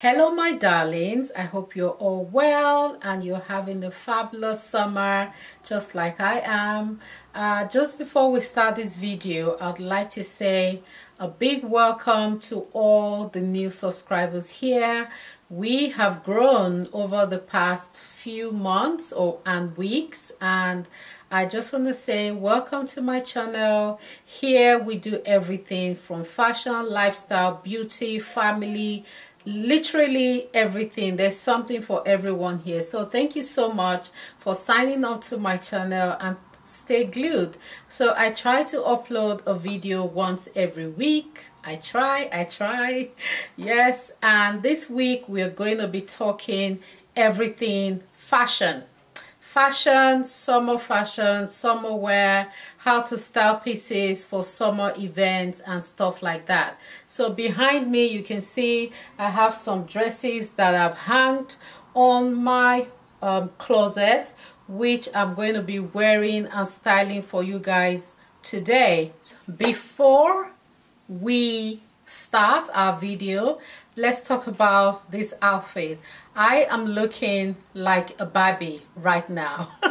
Hello my darlings, I hope you're all well and you're having a fabulous summer just like I am. Uh, just before we start this video, I'd like to say a big welcome to all the new subscribers here. We have grown over the past few months or and weeks and I just want to say welcome to my channel. Here we do everything from fashion, lifestyle, beauty, family, literally everything. There's something for everyone here. So thank you so much for signing up to my channel and stay glued. So i try to upload a video once every week. I try i try. Yes and this week we're going to be talking everything fashion fashion, summer fashion, summer wear, how to style pieces for summer events and stuff like that. So behind me you can see I have some dresses that I've hanged on my um, closet which I'm going to be wearing and styling for you guys today. Before we start our video, let's talk about this outfit. I am looking like a Barbie right now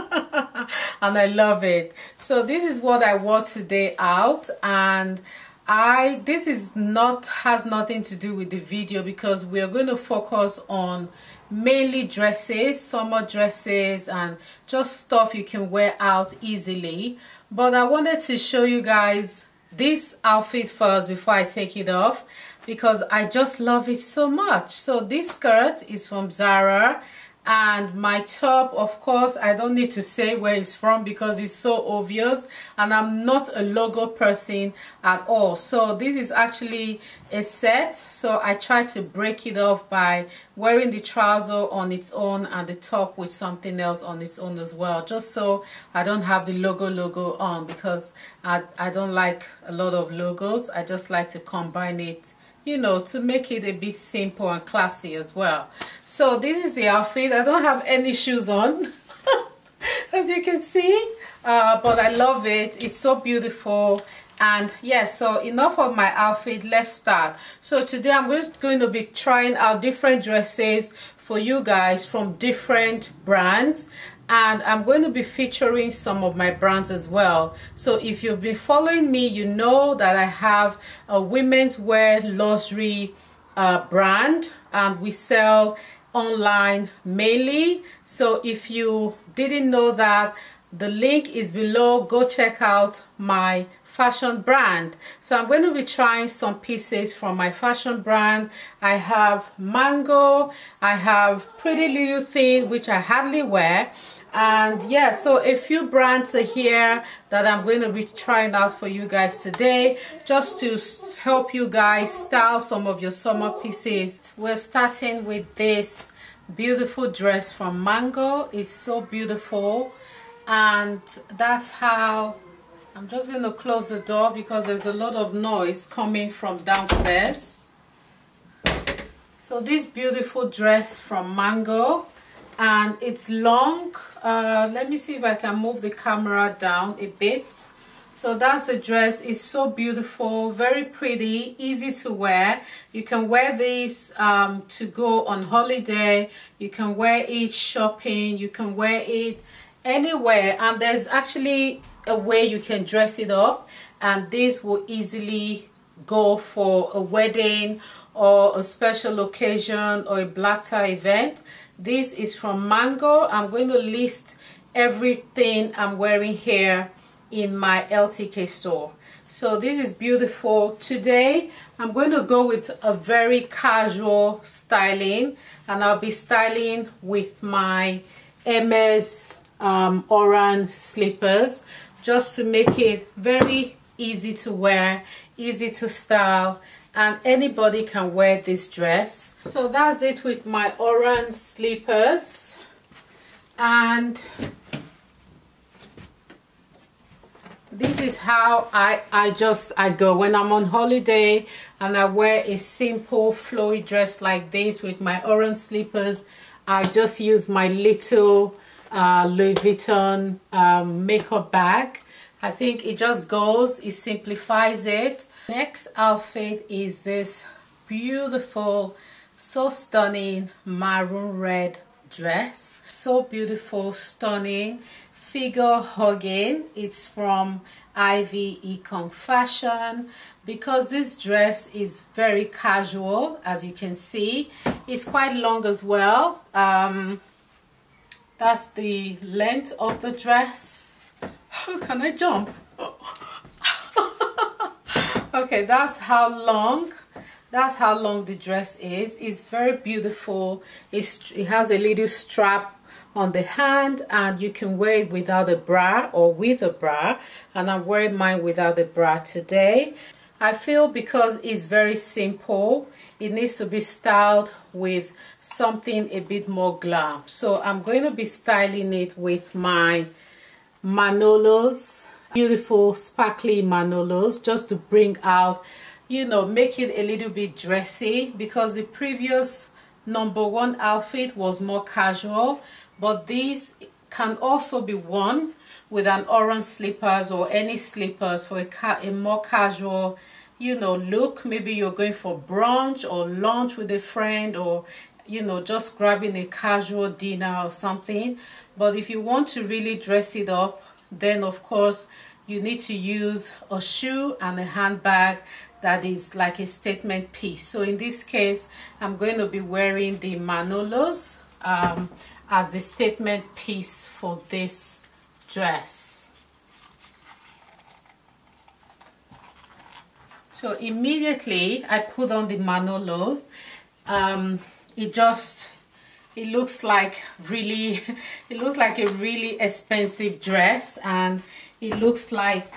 and I love it. So this is what I wore today out and I this is not has nothing to do with the video because we are going to focus on mainly dresses, summer dresses and just stuff you can wear out easily. But I wanted to show you guys this outfit first before I take it off because I just love it so much. So this skirt is from Zara and my top of course I don't need to say where it's from because it's so obvious. And I'm not a logo person at all. So this is actually a set. So I try to break it off by wearing the trouser on its own and the top with something else on its own as well just so I don't have the logo logo on because I, I don't like a lot of logos. I just like to combine it you know, to make it a bit simple and classy as well. So this is the outfit. I don't have any shoes on, as you can see, uh, but I love it. It's so beautiful. And yes, yeah, so enough of my outfit. Let's start. So today I'm just going to be trying out different dresses for you guys from different brands and I'm going to be featuring some of my brands as well. So if you've been following me, you know that I have a women's wear luxury uh, brand and we sell online mainly. So if you didn't know that, the link is below. Go check out my fashion brand. So i'm going to be trying some pieces from my fashion brand. I have mango i have pretty little thing which i hardly wear. And yeah so a few brands are here that i'm going to be trying out for you guys today just to help you guys style some of your summer pieces. We're starting with this beautiful dress from mango. It's so beautiful. And that's how i'm just going to close the door because there's a lot of noise coming from downstairs. So this beautiful dress from mango and it's long. Uh, let me see if I can move the camera down a bit. So that's the dress. It's so beautiful very pretty easy to wear. You can wear this um, to go on holiday. You can wear it shopping. You can wear it anywhere. And there's actually a way you can dress it up and this will easily go for a wedding or a special occasion or a black tie event this is from Mango. I'm going to list everything I'm wearing here in my LTK store. So this is beautiful. Today, I'm going to go with a very casual styling and I'll be styling with my ms um, Oran slippers just to make it very easy to wear, easy to style and anybody can wear this dress. So that's it with my Oran slippers. And this is how I, I just I go. When I'm on holiday and I wear a simple flowy dress like this with my Oran slippers I just use my little uh, Louis Vuitton um, makeup bag. I think it just goes it simplifies it. Next outfit is this beautiful so stunning maroon red dress. So beautiful stunning figure hugging. It's from Ivy Ekong Fashion. Because this dress is very casual as you can see. It's quite long as well. Um, that's the length of the dress. How can I jump? Okay that's how long that's how long the dress is. It's very beautiful. It's, it has a little strap on the hand and you can wear it without a bra or with a bra. And I'm wearing mine without a bra today. I feel because it's very simple it needs to be styled with something a bit more glam. So I'm going to be styling it with my Manolos beautiful sparkly Manolos just to bring out you know make it a little bit dressy because the previous number one outfit was more casual but these can also be worn with an Oran slippers or any slippers for a, a more casual you know look maybe you're going for brunch or lunch with a friend or you know just grabbing a casual dinner or something but if you want to really dress it up then of course you need to use a shoe and a handbag that is like a statement piece so in this case i'm going to be wearing the manolos um, as the statement piece for this dress. So immediately I put on the Manolos. Um, it just, it looks like really, it looks like a really expensive dress and it looks like,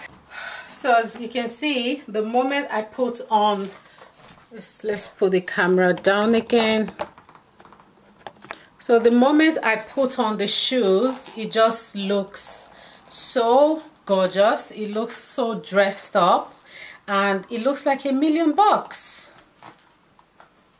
so as you can see, the moment I put on, let's, let's put the camera down again. So the moment I put on the shoes, it just looks so gorgeous. It looks so dressed up and it looks like a million bucks.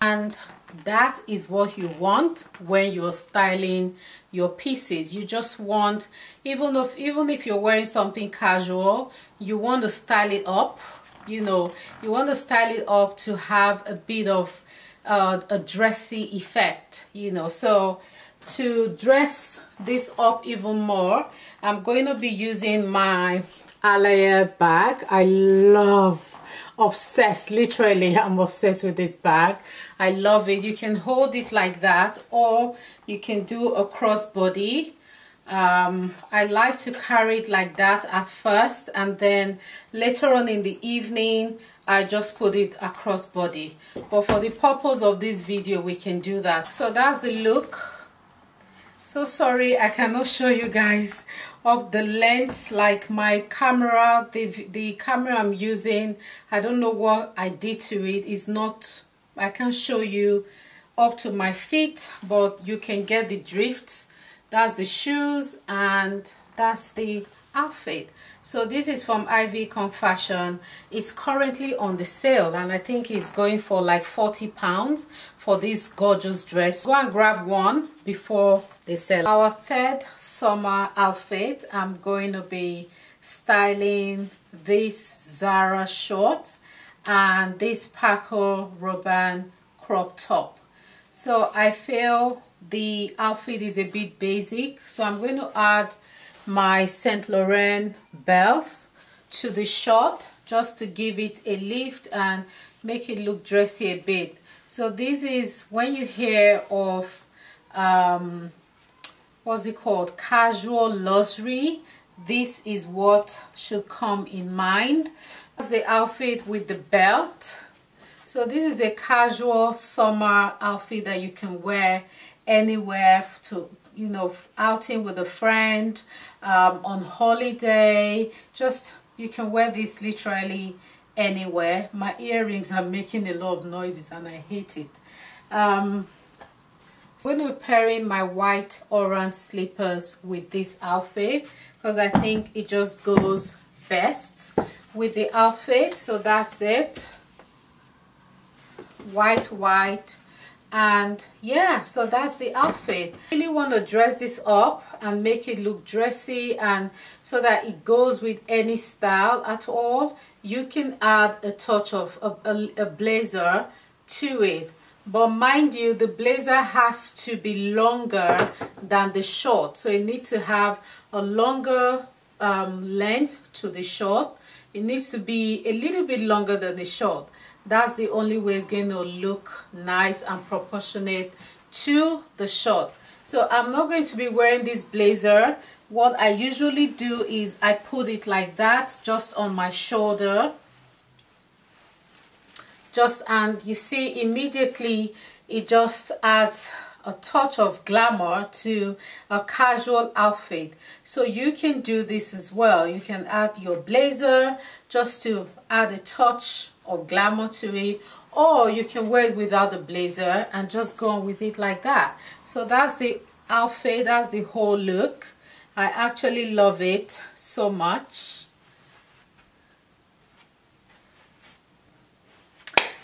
And that is what you want when you're styling your pieces. You just want even if even if you're wearing something casual you want to style it up you know. You want to style it up to have a bit of uh, a dressy effect you know. So to dress this up even more I'm going to be using my Alaïa bag. I love obsessed literally I'm obsessed with this bag. I love it. You can hold it like that or you can do a crossbody. Um, I like to carry it like that at first and then later on in the evening I just put it across body. But for the purpose of this video we can do that. So that's the look so sorry I cannot show you guys of the length like my camera the, the camera I'm using. I don't know what I did to it. It's not I can show you up to my feet but you can get the drift that's the shoes and that's the outfit so this is from Ivy Ekong Fashion it's currently on the sale and I think it's going for like 40 pounds for this gorgeous dress. Go and grab one before they sell. Our third summer outfit I'm going to be styling this Zara shorts and this Paco Rabanne crop top. So I feel the outfit is a bit basic so I'm going to add my Saint Laurent belt to the short just to give it a lift and make it look dressy a bit. So this is when you hear of um, what's it called? Casual luxury. This is what should come in mind. That's the outfit with the belt. So this is a casual summer outfit that you can wear anywhere to you know outing with a friend um, on holiday. Just you can wear this literally anywhere. My earrings are making a lot of noises and I hate it. Um, I'm going to be pairing my white Oran slippers with this outfit because I think it just goes best with the outfit. So that's it. White white and yeah so that's the outfit. Really want to dress this up and make it look dressy and so that it goes with any style at all. You can add a touch of a, a, a blazer to it. But mind you the blazer has to be longer than the short. So it needs to have a longer um, length to the short. It needs to be a little bit longer than the short that's the only way it's going to look nice and proportionate to the short so I'm not going to be wearing this blazer. What I usually do is I put it like that just on my shoulder. Just and you see immediately it just adds a touch of glamour to a casual outfit. So you can do this as well. You can add your blazer just to add a touch of glamour to it or you can wear it without the blazer and just go on with it like that. So that's the outfit that's the whole look. I actually love it so much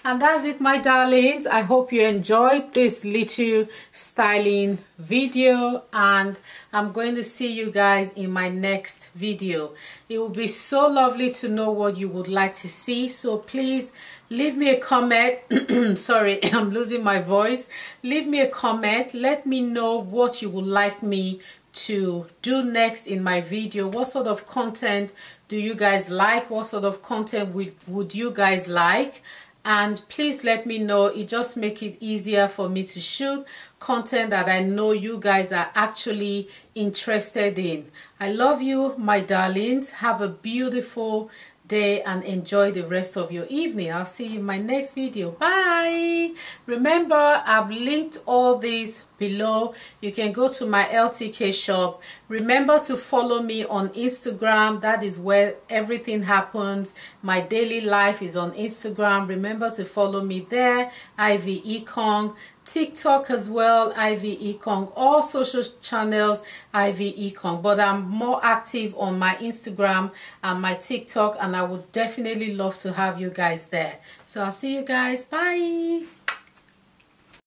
and that's it my darlings. I hope you enjoyed this little styling video and i'm going to see you guys in my next video. It will be so lovely to know what you would like to see so please leave me a comment. Sorry i'm losing my voice. Leave me a comment. Let me know what you would like me to do next in my video. What sort of content do you guys like? What sort of content would, would you guys like and please let me know it just make it easier for me to shoot content that I know you guys are actually interested in. I love you my darlings. Have a beautiful day and enjoy the rest of your evening. I'll see you in my next video. Bye. Remember i've linked all these below. You can go to my ltk shop. Remember to follow me on instagram. That is where everything happens. My daily life is on instagram. Remember to follow me there Ivy Ekong TikTok as well, Ivy Ekong, all social channels, Ivy Ekong. But I'm more active on my Instagram and my TikTok, and I would definitely love to have you guys there. So I'll see you guys. Bye.